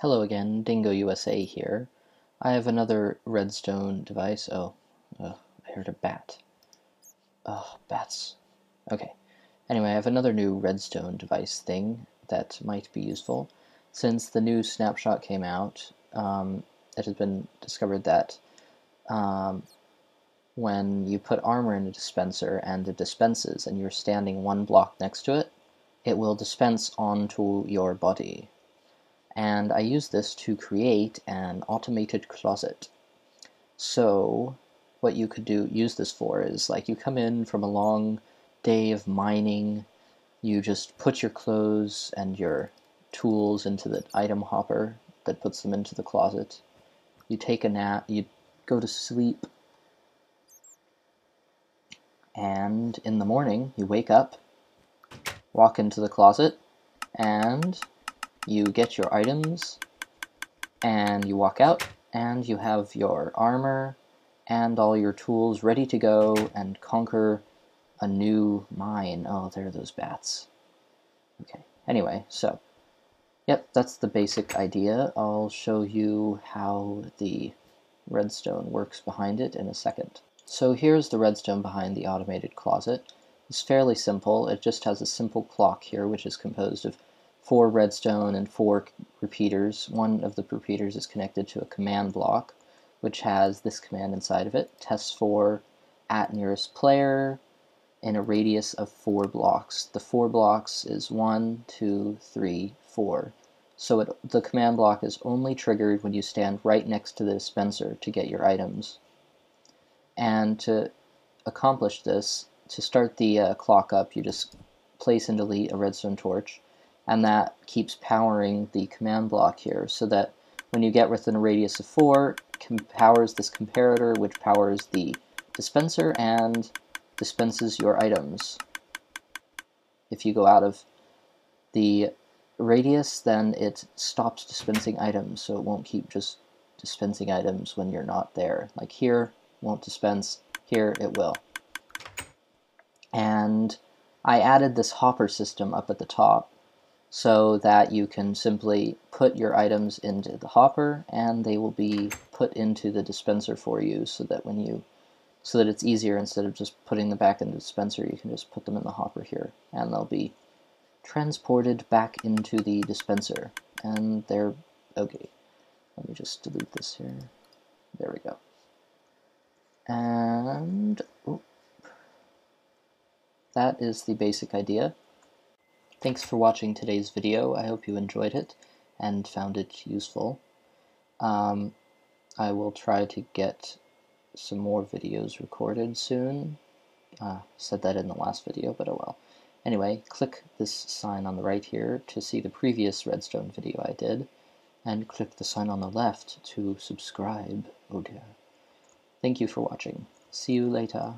Hello again, Dingo USA here. I have another redstone device. Oh, I heard a bat. Oh, bats. Okay. Anyway, I have another new redstone device thing that might be useful. Since the new snapshot came out, um, it has been discovered that um, when you put armor in a dispenser and it dispenses and you're standing one block next to it, it will dispense onto your body and I use this to create an automated closet. So what you could do use this for is like you come in from a long day of mining, you just put your clothes and your tools into the item hopper that puts them into the closet. You take a nap, you go to sleep, and in the morning you wake up, walk into the closet, and you get your items and you walk out and you have your armor and all your tools ready to go and conquer a new mine. Oh, there are those bats. Okay, anyway, so, yep, that's the basic idea. I'll show you how the redstone works behind it in a second. So here's the redstone behind the automated closet. It's fairly simple. It just has a simple clock here, which is composed of four redstone and four repeaters. One of the repeaters is connected to a command block, which has this command inside of it, test for at nearest player in a radius of four blocks. The four blocks is one, two, three, four. So it, the command block is only triggered when you stand right next to the dispenser to get your items. And to accomplish this, to start the uh, clock up, you just place and delete a redstone torch and that keeps powering the command block here so that when you get within a radius of 4, powers this comparator which powers the dispenser and dispenses your items. If you go out of the radius, then it stops dispensing items, so it won't keep just dispensing items when you're not there. Like here, won't dispense, here it will. And I added this hopper system up at the top so that you can simply put your items into the hopper and they will be put into the dispenser for you so that when you so that it's easier instead of just putting them back in the dispenser you can just put them in the hopper here and they'll be transported back into the dispenser and they're okay. Let me just delete this here. There we go. And that is the basic idea Thanks for watching today's video. I hope you enjoyed it and found it useful. Um, I will try to get some more videos recorded soon. Uh, said that in the last video, but oh well. Anyway, click this sign on the right here to see the previous redstone video I did, and click the sign on the left to subscribe. Oh dear. Thank you for watching. See you later.